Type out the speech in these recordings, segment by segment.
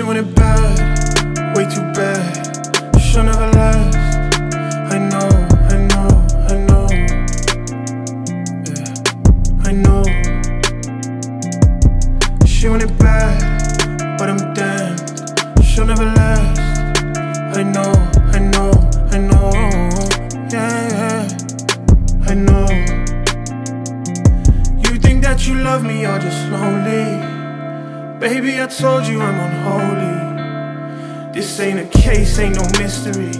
She wanted bad, way too bad. She'll never last. I know, I know, I know. Yeah, I know. She wanted bad, but I'm damned. She'll never last. I know, I know, I know. Yeah, yeah, I know. You think that you love me, or just lonely. Baby, I told you I'm unholy. This ain't a case, ain't no mystery.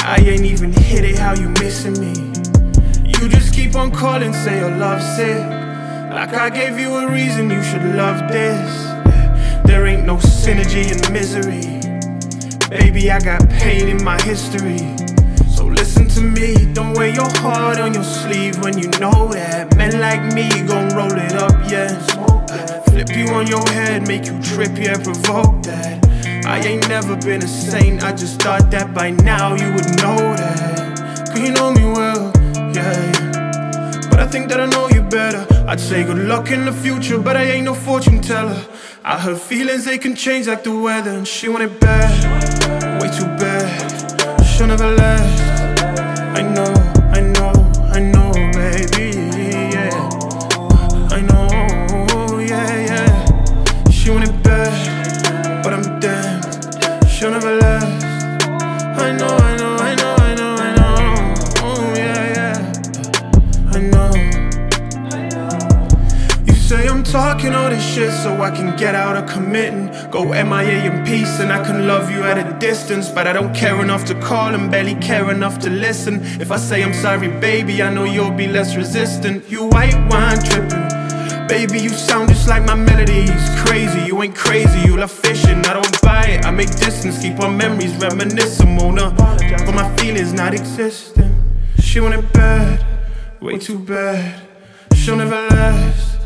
I ain't even hit it how you missing me. You just keep on calling, say you're lovesick. Like I gave you a reason you should love this. There ain't no synergy in misery. Baby, I got pain in my history. So listen to me, don't wear your heart on your sleeve when you know that. Men like me gon' roll it up, yeah. Flip you on your head, make you trip, yeah, provoke that. I ain't never been a saint, I just thought that by now you would know that. Cause you know me well, yeah. But I think that I know you better. I'd say good luck in the future, but I ain't no fortune teller. I heard feelings they can change like the weather, and she want it bad, way too bad. She'll never last. Say I'm talking all this shit so I can get out of committing. Go MIA in peace and I can love you at a distance. But I don't care enough to call and barely care enough to listen. If I say I'm sorry, baby, I know you'll be less resistant. You white wine tripping. Baby, you sound just like my melodies. Crazy, you ain't crazy, you love fishing. I don't buy it, I make distance, keep our memories reminiscing. Mona, but my feelings not existing. She want it bad, way too bad. She'll never last.